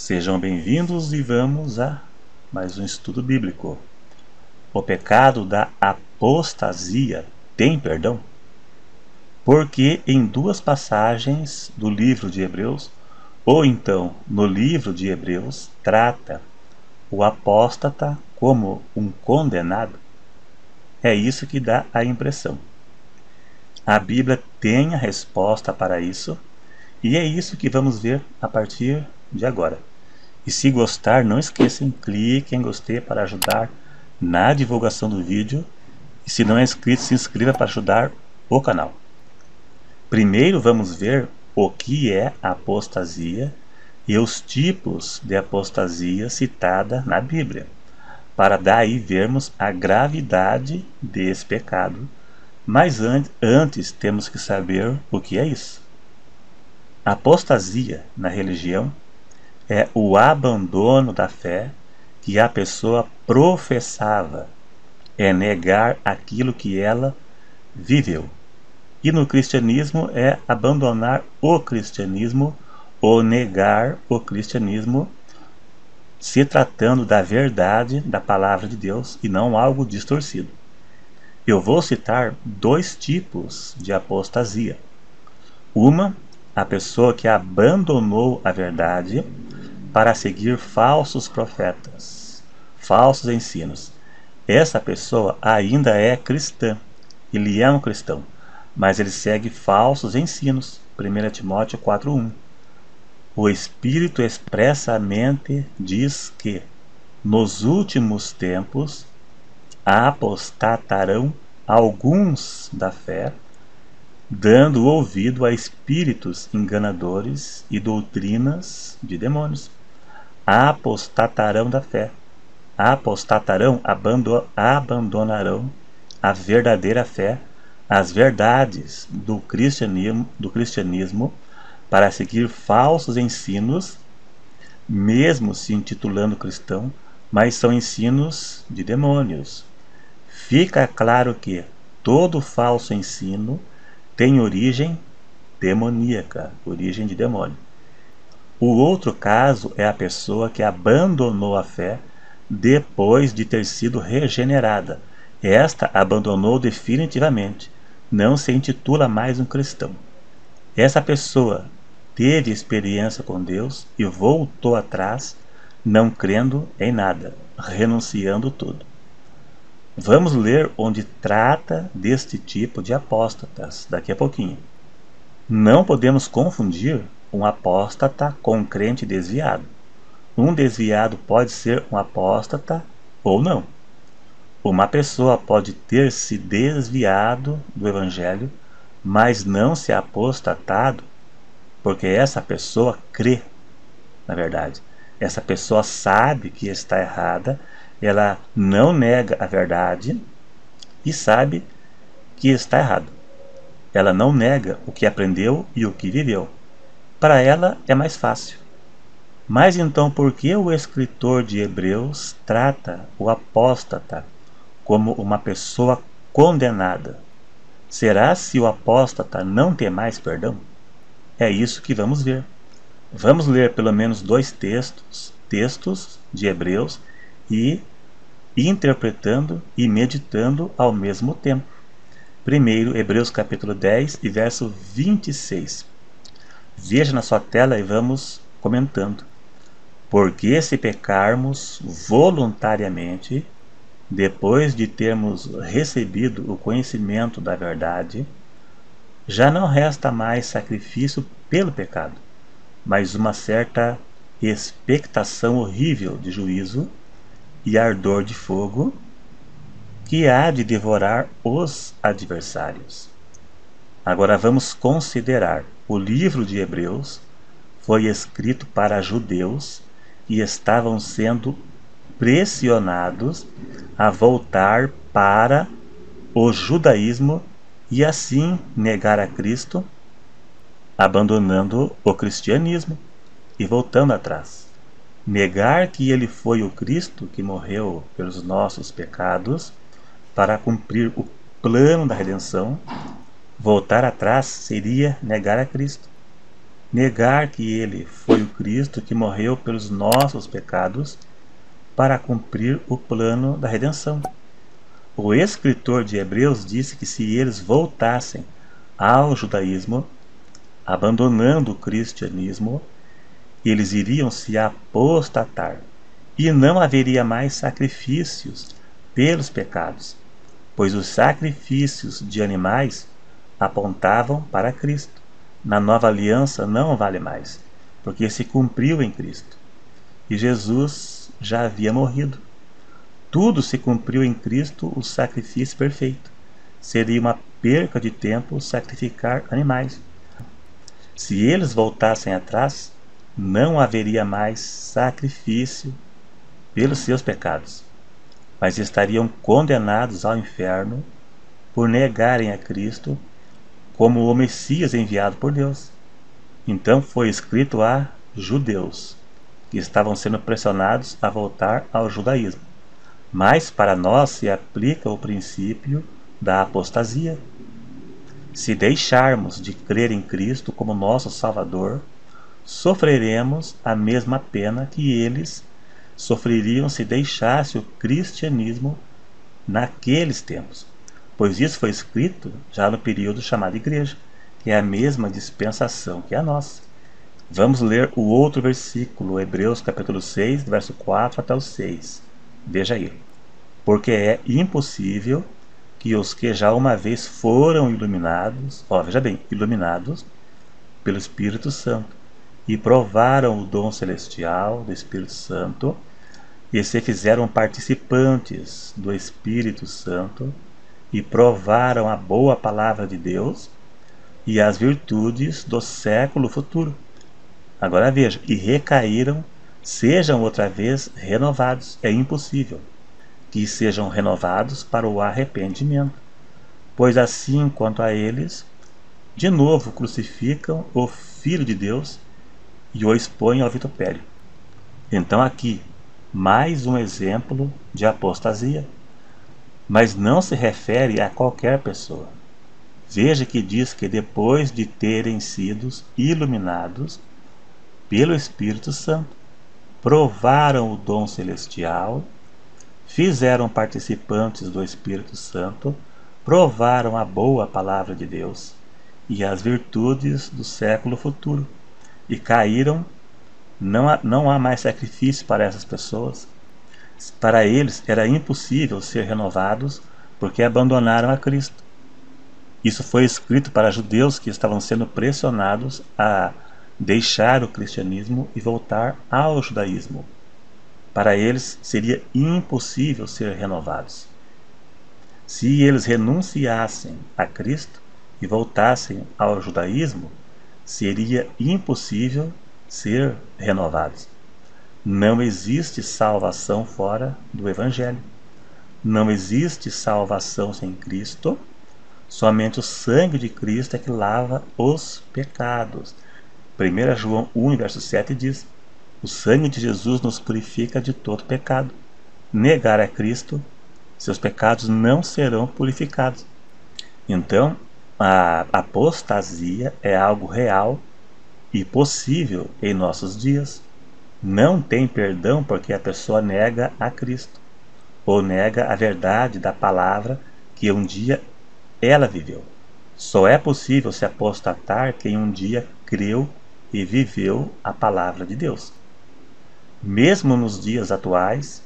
Sejam bem-vindos e vamos a mais um estudo bíblico. O pecado da apostasia tem perdão? Porque em duas passagens do livro de Hebreus, ou então no livro de Hebreus, trata o apóstata como um condenado, é isso que dá a impressão. A Bíblia tem a resposta para isso, e é isso que vamos ver a partir de agora. E se gostar, não esqueçam, clique em gostei para ajudar na divulgação do vídeo. E se não é inscrito, se inscreva para ajudar o canal. Primeiro vamos ver o que é apostasia e os tipos de apostasia citada na Bíblia, para daí vermos a gravidade desse pecado. Mas an antes temos que saber o que é isso. apostasia na religião é o abandono da fé que a pessoa professava, é negar aquilo que ela viveu. E no cristianismo é abandonar o cristianismo ou negar o cristianismo, se tratando da verdade da palavra de Deus e não algo distorcido. Eu vou citar dois tipos de apostasia. Uma, a pessoa que abandonou a verdade para seguir falsos profetas, falsos ensinos. Essa pessoa ainda é cristã, ele é um cristão, mas ele segue falsos ensinos. 1 Timóteo 4:1. O Espírito expressamente diz que nos últimos tempos apostatarão alguns da fé, dando ouvido a espíritos enganadores e doutrinas de demônios apostatarão da fé. Apostatarão, abandonarão a verdadeira fé, as verdades do cristianismo, do cristianismo para seguir falsos ensinos, mesmo se intitulando cristão, mas são ensinos de demônios. Fica claro que todo falso ensino tem origem demoníaca, origem de demônio. O outro caso é a pessoa que abandonou a fé depois de ter sido regenerada. Esta abandonou definitivamente, não se intitula mais um cristão. Essa pessoa teve experiência com Deus e voltou atrás, não crendo em nada, renunciando tudo. Vamos ler onde trata deste tipo de apóstatas daqui a pouquinho. Não podemos confundir um apóstata com um crente desviado. Um desviado pode ser um apóstata ou não. Uma pessoa pode ter se desviado do evangelho, mas não se apostatado, porque essa pessoa crê, na verdade. Essa pessoa sabe que está errada, ela não nega a verdade e sabe que está errado. Ela não nega o que aprendeu e o que viveu. Para ela é mais fácil. Mas então por que o escritor de Hebreus trata o apóstata como uma pessoa condenada? Será se o apóstata não tem mais perdão? É isso que vamos ver. Vamos ler pelo menos dois textos, textos de Hebreus e interpretando e meditando ao mesmo tempo. Primeiro, Hebreus capítulo 10 e verso 26. Veja na sua tela e vamos comentando. Porque se pecarmos voluntariamente, depois de termos recebido o conhecimento da verdade, já não resta mais sacrifício pelo pecado, mas uma certa expectação horrível de juízo e ardor de fogo que há de devorar os adversários. Agora vamos considerar o livro de Hebreus foi escrito para judeus que estavam sendo pressionados a voltar para o judaísmo e assim negar a Cristo, abandonando o cristianismo e voltando atrás. Negar que ele foi o Cristo que morreu pelos nossos pecados para cumprir o plano da redenção Voltar atrás seria negar a Cristo. negar que ele foi o Cristo que morreu pelos nossos pecados para cumprir o plano da redenção. O escritor de Hebreus disse que se eles voltassem ao judaísmo, abandonando o cristianismo, eles iriam se apostatar e não haveria mais sacrifícios pelos pecados, pois os sacrifícios de animais apontavam para Cristo. Na nova aliança não vale mais, porque se cumpriu em Cristo. E Jesus já havia morrido. Tudo se cumpriu em Cristo, o sacrifício perfeito. Seria uma perca de tempo sacrificar animais. Se eles voltassem atrás, não haveria mais sacrifício pelos seus pecados, mas estariam condenados ao inferno por negarem a Cristo como o Messias enviado por Deus. Então foi escrito a judeus, que estavam sendo pressionados a voltar ao judaísmo. Mas para nós se aplica o princípio da apostasia. Se deixarmos de crer em Cristo como nosso Salvador, sofreremos a mesma pena que eles sofreriam se deixasse o cristianismo naqueles tempos, pois isso foi escrito já no período chamado Igreja, que é a mesma dispensação que a nossa. Vamos ler o outro versículo, Hebreus capítulo 6, verso 4 até o 6. Veja aí. Porque é impossível que os que já uma vez foram iluminados, ó, veja bem, iluminados pelo Espírito Santo, e provaram o dom celestial do Espírito Santo e se fizeram participantes do Espírito Santo e provaram a boa palavra de Deus e as virtudes do século futuro. Agora veja, e recaíram, sejam outra vez renovados. É impossível que sejam renovados para o arrependimento, pois assim quanto a eles, de novo crucificam o Filho de Deus e o expõe ao vitupério. Então aqui, mais um exemplo de apostasia. Mas não se refere a qualquer pessoa. Veja que diz que depois de terem sido iluminados pelo Espírito Santo, provaram o dom celestial, fizeram participantes do Espírito Santo, provaram a boa palavra de Deus e as virtudes do século futuro e caíram, não há, não há mais sacrifício para essas pessoas. Para eles era impossível ser renovados porque abandonaram a Cristo. Isso foi escrito para judeus que estavam sendo pressionados a deixar o cristianismo e voltar ao judaísmo. Para eles seria impossível ser renovados. Se eles renunciassem a Cristo e voltassem ao judaísmo, seria impossível ser renovados. Não existe salvação fora do Evangelho. Não existe salvação sem Cristo. Somente o sangue de Cristo é que lava os pecados. 1 João 1, verso 7 diz: O sangue de Jesus nos purifica de todo pecado. Negar a Cristo, seus pecados não serão purificados. Então, a apostasia é algo real e possível em nossos dias. Não tem perdão porque a pessoa nega a Cristo ou nega a verdade da palavra que um dia ela viveu. Só é possível se apostatar quem um dia creu e viveu a palavra de Deus. Mesmo nos dias atuais,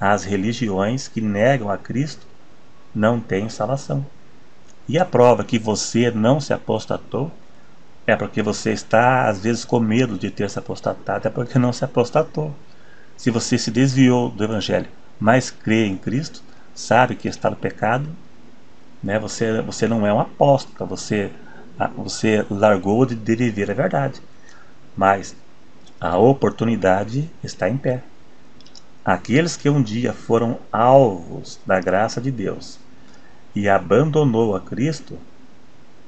as religiões que negam a Cristo não têm salvação. E a prova que você não se apostatou é porque você está, às vezes, com medo de ter se apostatado, é porque não se apostatou. Se você se desviou do Evangelho, mas crê em Cristo, sabe que está no pecado, né? você, você não é um apóstolo, você, você largou de, de a verdade. Mas a oportunidade está em pé. Aqueles que um dia foram alvos da graça de Deus e abandonou a Cristo,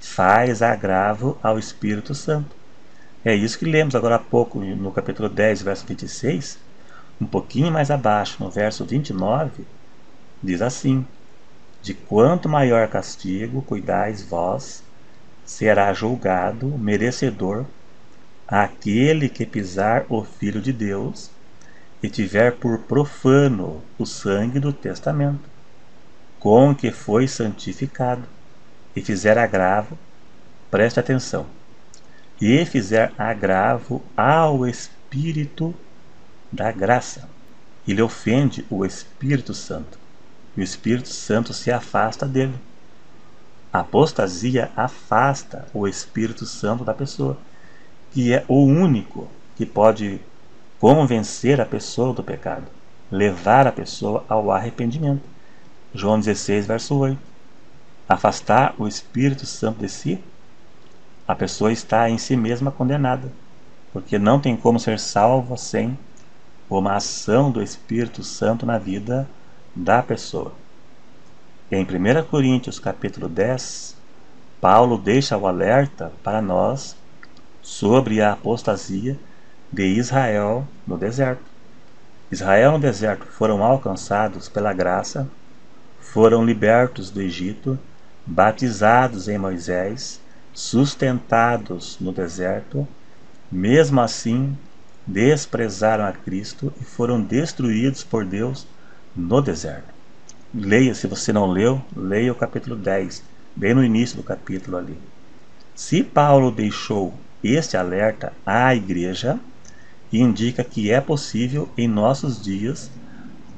faz agravo ao Espírito Santo. É isso que lemos agora há pouco no capítulo 10, verso 26, um pouquinho mais abaixo, no verso 29, diz assim: De quanto maior castigo cuidais vós, será julgado merecedor aquele que pisar o Filho de Deus e tiver por profano o sangue do testamento, com que foi santificado, e fizer agravo, preste atenção, e fizer agravo ao Espírito da graça, ele ofende o Espírito Santo, e o Espírito Santo se afasta dele. A apostasia afasta o Espírito Santo da pessoa, que é o único que pode convencer a pessoa do pecado, levar a pessoa ao arrependimento. João 16, verso 8. Afastar o Espírito Santo de si, a pessoa está em si mesma condenada, porque não tem como ser salva sem uma ação do Espírito Santo na vida da pessoa. Em 1 Coríntios capítulo 10, Paulo deixa o alerta para nós sobre a apostasia de Israel no deserto. Israel no deserto foram alcançados pela graça, foram libertos do Egito, batizados em Moisés, sustentados no deserto, mesmo assim desprezaram a Cristo e foram destruídos por Deus no deserto. Leia, se você não leu, leia o capítulo 10, bem no início do capítulo ali. Se Paulo deixou este alerta à igreja, indica que é possível em nossos dias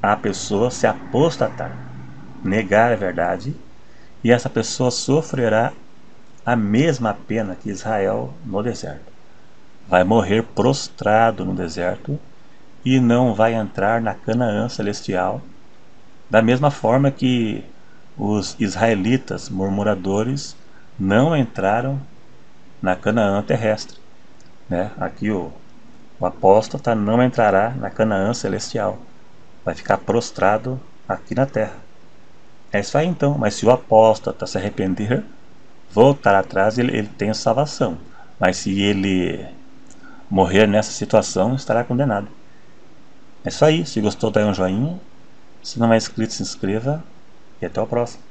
a pessoa se apostatar, negar a verdade, e essa pessoa sofrerá a mesma pena que Israel no deserto. Vai morrer prostrado no deserto e não vai entrar na Canaã celestial, da mesma forma que os israelitas murmuradores não entraram na Canaã terrestre. Né? Aqui o o apóstata não entrará na Canaã celestial, vai ficar prostrado aqui na terra. É isso aí então, mas se o apóstata se arrepender, voltar atrás, ele, ele tem salvação. Mas se ele morrer nessa situação, estará condenado. É isso aí, se gostou, dá um joinha. Se não é inscrito, se inscreva. E até o próximo.